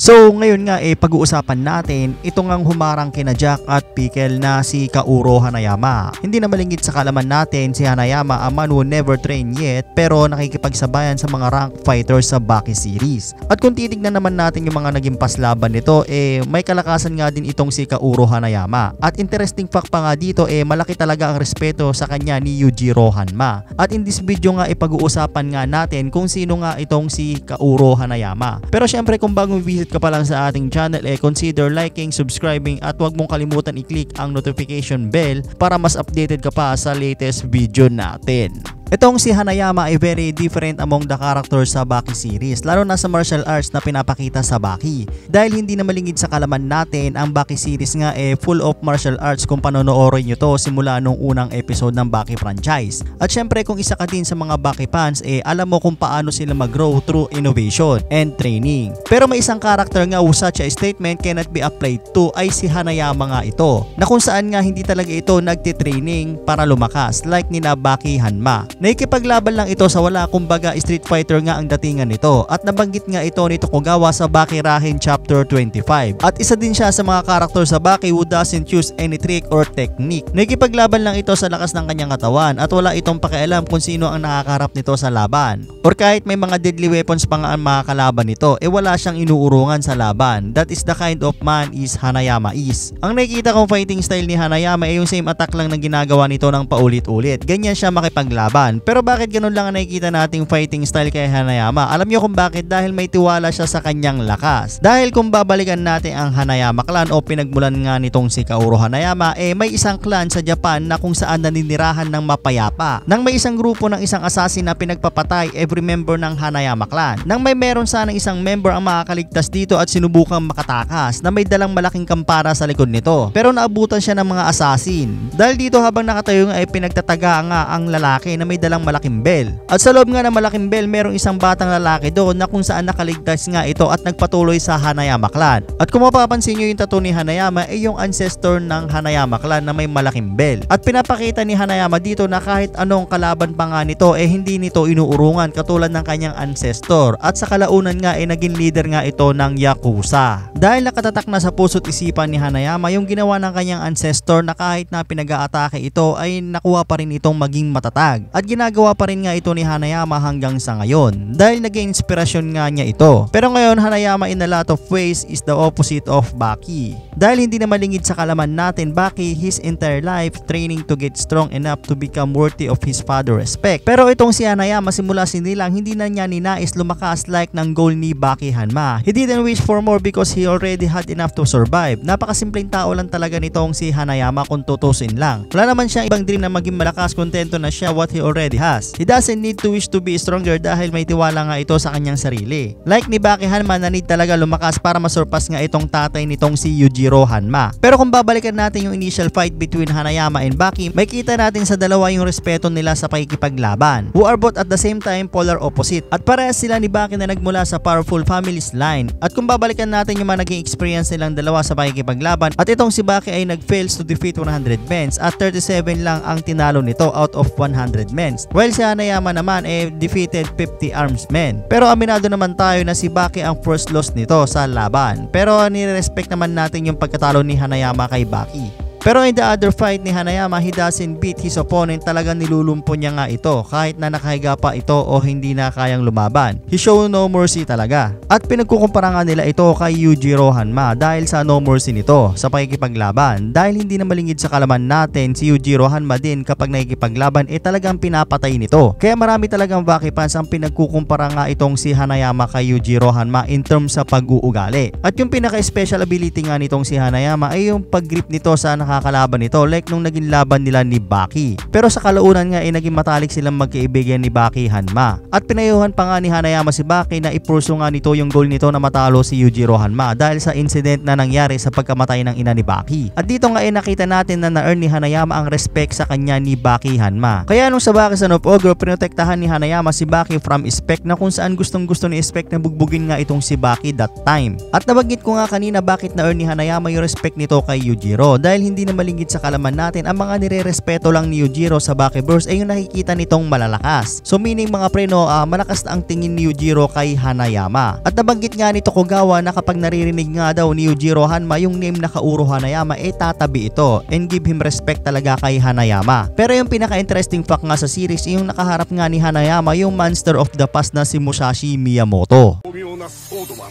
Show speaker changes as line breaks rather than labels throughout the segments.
So ngayon nga eh pag-uusapan natin itong ang humarang kina Jack at Pickle na si Kauro Hanayama. Hindi na malingit sa kalaman natin si Hanayama a man who never trained yet pero nakikipagsabayan sa mga rank fighters sa Baki series. At kung titignan naman natin yung mga naging paslaban nito eh may kalakasan nga din itong si Kauro Hanayama. At interesting fact pa nga dito eh malaki talaga ang respeto sa kanya ni Yujiro Hanma. At in this video nga ipag-uusapan nga natin kung sino nga itong si Kauro Hanayama. Pero syempre kung bagong visit visit ka pa lang sa ating channel, eh consider liking, subscribing at huwag mong kalimutan i-click ang notification bell para mas updated ka pa sa latest video natin. Itong si Hanayama ay very different among the characters sa Baki series, lalo na sa martial arts na pinapakita sa Baki. Dahil hindi na malingid sa kalaman natin, ang Baki series nga eh, full of martial arts kung panonoorin nyo to simula nung unang episode ng Baki franchise. At syempre kung isa ka din sa mga Baki fans, eh alam mo kung paano sila mag-grow through innovation and training. Pero may isang character nga who such a statement cannot be applied to ay si Hanayama nga ito, na kung saan nga hindi talaga ito nagtitraining para lumakas like ni na Baki Hanma. Nakikipaglaban lang ito sa wala kumbaga street fighter nga ang datingan nito at nabanggit nga ito ni Tokugawa sa Baki Rahin Chapter 25. At isa din siya sa mga karakter sa Baki who doesn't use any trick or technique. Nakikipaglaban lang ito sa lakas ng kanyang katawan at wala itong pakialam kung sino ang nakakarap nito sa laban. Or kahit may mga deadly weapons pa nga ang mga kalaban nito, eh wala siyang inuurungan sa laban. That is the kind of man is Hanayama is. Ang nakikita kong fighting style ni Hanayama ay yung same attack lang na ginagawa nito ng paulit-ulit. Ganyan siya makipaglaban yan. Pero bakit ganun lang ang nakikita nating fighting style kay Hanayama? Alam niyo kung bakit? Dahil may tiwala siya sa kanyang lakas. Dahil kung babalikan natin ang Hanayama clan o pinagmulan nga nitong si Kaoru Hanayama, eh may isang clan sa Japan na kung saan naninirahan ng mapayapa. Nang may isang grupo ng isang assassin na pinagpapatay every member ng Hanayama clan. Nang may meron sanang isang member ang makakaligtas dito at sinubukang makatakas na may dalang malaking kampara sa likod nito. Pero naabutan siya ng mga assassin. Dahil dito habang nakatayo nga ay pinagtataga nga ang lalaki na may dalang malaking bell. At sa loob nga ng malaking bell, merong isang batang lalaki doon na kung saan nakaligtas nga ito at nagpatuloy sa Hanayama clan. At kung mapapansin nyo yung tattoo ni Hanayama ay yung ancestor ng Hanayama clan na may malaking bell. At pinapakita ni Hanayama dito na kahit anong kalaban pa nga nito eh hindi nito inuurungan katulad ng kanyang ancestor. At sa kalaunan nga ay eh, naging leader nga ito ng Yakuza. Dahil nakatatak na sa puso't isipan ni Hanayama yung ginawa ng kanyang ancestor na kahit na pinag-aatake ito ay nakuha pa rin itong maging matatag. At ginagawa pa rin nga ito ni Hanayama hanggang sa ngayon dahil naging inspirasyon nga niya ito. Pero ngayon Hanayama in a lot of ways is the opposite of Baki. Dahil hindi na malingid sa kalaman natin Baki his entire life training to get strong enough to become worthy of his father respect. Pero itong si Hanayama simula sinilang hindi na niya ninais lumakas like ng goal ni Baki Hanma. He didn't wish for more because he already had enough to survive. Napakasimpleng tao lang talaga nitong si Hanayama kung tutusin lang. Wala naman siyang ibang dream na maging malakas kontento na siya what he already already has. He doesn't need to wish to be stronger dahil may tiwala nga ito sa kanyang sarili. Like ni Baki Hanma na need talaga lumakas para masurpass nga itong tatay nitong si Yujiro Hanma. Pero kung babalikan natin yung initial fight between Hanayama and Baki, may kita natin sa dalawa yung respeto nila sa pakikipaglaban, who are both at the same time polar opposite. At parehas sila ni Baki na nagmula sa powerful families line. At kung babalikan natin yung mga naging experience nilang dalawa sa pakikipaglaban, at itong si Baki ay nag-fails to defeat 100 men at 37 lang ang tinalo nito out of 100 men defense. While si Hanayama naman eh defeated 50 arms men. Pero aminado naman tayo na si Baki ang first loss nito sa laban. Pero nire-respect naman natin yung pagkatalo ni Hanayama kay Baki. Pero in the other fight ni Hanayama, he doesn't beat his opponent. Talagang nilulumpo niya nga ito kahit na nakahiga pa ito o hindi na kayang lumaban. He show no mercy talaga. At pinagkukumpara nga nila ito kay Yujiro Hanma dahil sa no mercy nito sa pakikipaglaban. Dahil hindi na malingid sa kalaman natin si Yujiro Hanma din kapag nakikipaglaban eh talagang pinapatay nito. Kaya marami talagang Baki fans ang pinagkukumpara nga itong si Hanayama kay Yujiro Hanma in terms sa pag-uugali. At yung pinaka-special ability nga nitong si Hanayama ay yung pag-grip nito sa nakakalaban nito like nung naging laban nila ni Baki. Pero sa kalaunan nga ay naging matalik silang magkaibigan ni Baki Hanma. At pinayuhan pa nga ni Hanayama si Baki na ipurso nga nito yung goal nito na matalo si Yujiro Hanma dahil sa incident na nangyari sa pagkamatay ng ina ni Baki. At dito nga ay nakita natin na na-earn ni Hanayama ang respect sa kanya ni Baki Hanma. Kaya nung sa Baki sa of Ogre, pinotektahan ni Hanayama si Baki from spec na kung saan gustong gusto ni spec na bugbugin nga itong si Baki that time. At nabanggit ko nga kanina bakit na-earn ni Hanayama yung respect nito kay Yujiro dahil hindi hindi na malingid sa kalaman natin ang mga nire-respeto lang ni Yujiro sa Bakeverse ay yung nakikita nitong malalakas. So meaning mga preno, uh, malakas na ang tingin ni Yujiro kay Hanayama. At nabanggit nga ni Tokugawa na kapag naririnig nga daw ni Yujiro Hanma yung name na Kauro Hanayama eh tatabi ito and give him respect talaga kay Hanayama. Pero yung pinaka-interesting fact nga sa series yung nakaharap nga ni Hanayama yung monster of the past na si Musashi Miyamoto.
妙なソードマン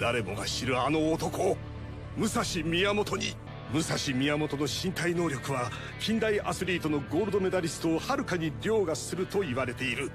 誰もが知るあの男武蔵宮本に 武蔵宮本の身体能力は近代アスリートのゴールドメダリストをはるかに凌駕すると言われている。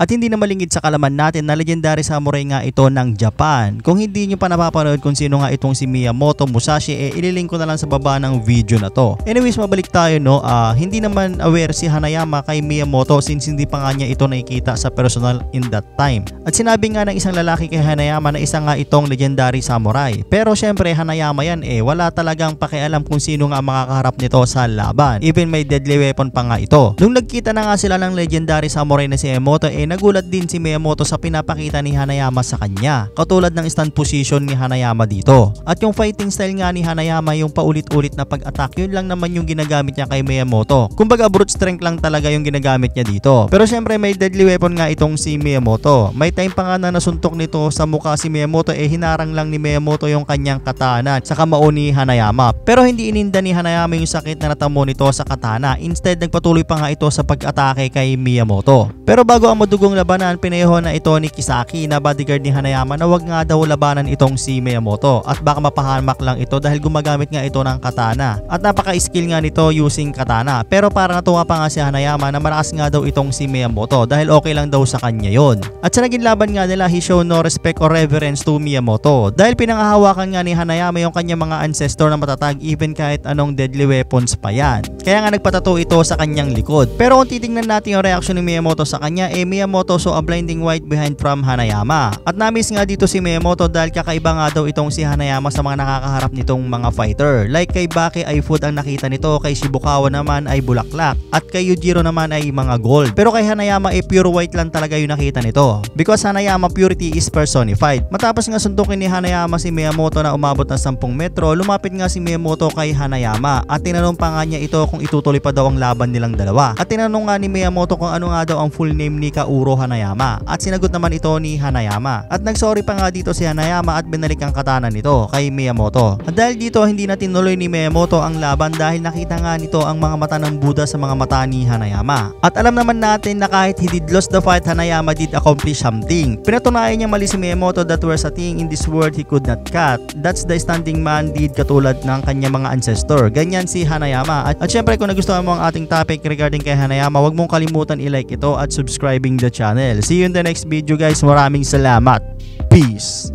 At hindi na malingid sa kalaman natin na legendary samurai nga ito ng Japan. Kung hindi nyo pa napapanood kung sino nga itong si Miyamoto Musashi, eh ililink ko na lang sa baba ng video na to. Anyways, mabalik tayo no, uh, hindi naman aware si Hanayama kay Miyamoto since hindi pa nga niya ito nakikita sa personal in that time. At sinabi nga ng isang lalaki kay Hanayama na isa nga itong legendary samurai. Pero syempre Hanayama yan eh, wala talagang pakialam kung sino nga makakaharap nito sa laban. Even may deadly weapon pa nga ito. Nung nagkita na nga sila ng legendary samurai na si Emoto, eh nagulat din si Miyamoto sa pinapakita ni Hanayama sa kanya. Katulad ng stand position ni Hanayama dito. At yung fighting style nga ni Hanayama yung paulit-ulit na pag-attack, yun lang naman yung ginagamit niya kay Miyamoto. Kumbaga brute strength lang talaga yung ginagamit niya dito. Pero syempre may deadly weapon nga itong si Miyamoto. May time pa nga na nasuntok nito sa mukha si Miyamoto eh hinarang lang ni Miyamoto yung kanyang katana sa kamao ni Hanayama. Pero hindi ininda ni Hanayama yung sakit na natamo nito sa katana. Instead nagpatuloy pa nga ito sa pag-atake kay Miyamoto. Pero bago ang madugong labanan, pinayaho na ito ni Kisaki na bodyguard ni Hanayama na wag nga daw labanan itong si Miyamoto at baka mapahamak lang ito dahil gumagamit nga ito ng katana. At napaka-skill nga nito using katana. Pero para natuwa pa nga si Hanayama na malakas nga daw itong si Miyamoto dahil okay lang daw sa kanya yon. At sa naging laban nga nila, he show no respect or reverence to Miyamoto dahil pinangahawakan nga ni Hanayama yung kanyang mga ancestor na matatag even kahit anong deadly weapons pa yan. Kaya nga nagpatato ito sa kanyang likod. Pero kung titingnan natin yung reaction ni Miyamoto sa kanya, eh Miyamoto so a blinding white behind from Hanayama. At namiss nga dito si Miyamoto dahil kakaiba nga daw itong si Hanayama sa mga nakakaharap nitong mga fighter. Like kay Baki ay food ang nakita nito, kay Shibukawa naman ay bulaklak, at kay Yujiro naman ay mga gold. Pero kay Hanayama ay pure white lang talaga yung nakita nito. Because Hanayama purity is personified. Matapos nga suntukin ni Hanayama si Miyamoto na umabot ng 10 metro, lumapit nga si Miyamoto kay Hanayama at tinanong pa nga niya ito kung itutuloy pa daw ang laban nilang dalawa. At tinanong nga ni Miyamoto kung ano nga daw ang full name ni Kauro Hanayama at sinagot naman ito ni Hanayama. At nagsorry pa nga dito si Hanayama at binalik ang katana nito kay Miyamoto. At dahil dito hindi na tinuloy ni Miyamoto ang laban dahil nakita nga nito ang mga mata ng Buddha sa mga mata ni Hanayama. At alam naman natin na kahit he did lost the fight, Hanayama did accomplish something. Pinatunayan niya mali si Miyamoto that there's a thing in this world he could not cut. That's the standing man did katulad ng kanya mga ancestor. Ganyan si Hanayama. At, at syempre kung nagustuhan mo ang ating topic regarding kay Hanayama, huwag mong kalimutan i-like ito at subscribing the channel. See you in the next video guys. Maraming salamat. Peace!